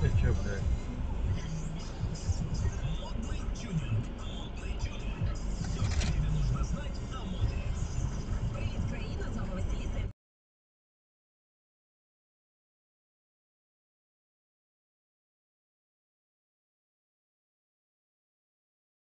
picture of the